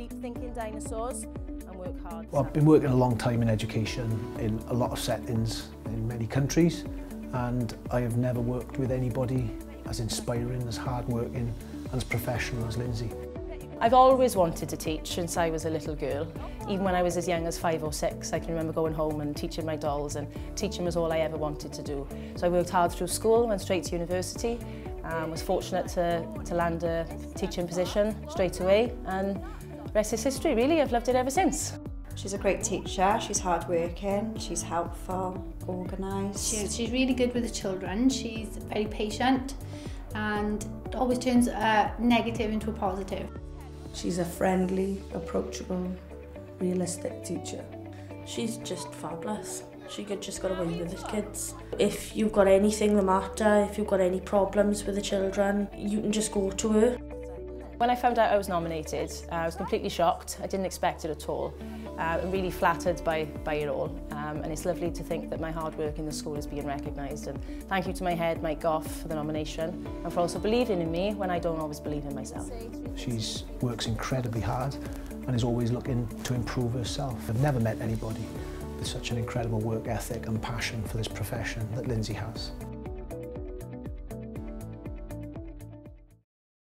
deep thinking dinosaurs and work hard. Well, I've been working a long time in education in a lot of settings in many countries and I have never worked with anybody as inspiring, as hardworking and as professional as Lynsey. I've always wanted to teach since I was a little girl. Even when I was as young as five or six, I can remember going home and teaching my dolls and teaching was all I ever wanted to do. So I worked hard through school, went straight to university, um, was fortunate to, to land a teaching position straight away and rest is history really, I've loved it ever since. She's a great teacher, she's hardworking, she's helpful, organised. She, she's really good with the children, she's very patient and always turns a negative into a positive. She's a friendly, approachable, realistic teacher. She's just fabulous. She could just got away with the kids. If you've got anything the matter, if you've got any problems with the children, you can just go to her. When I found out I was nominated, uh, I was completely shocked. I didn't expect it at all. Uh, I'm really flattered by, by it all. Um, and it's lovely to think that my hard work in the school is being recognised. And thank you to my head, Mike Goff, for the nomination and for also believing in me when I don't always believe in myself. She works incredibly hard and is always looking to improve herself. I've never met anybody with such an incredible work ethic and passion for this profession that Lynsey has.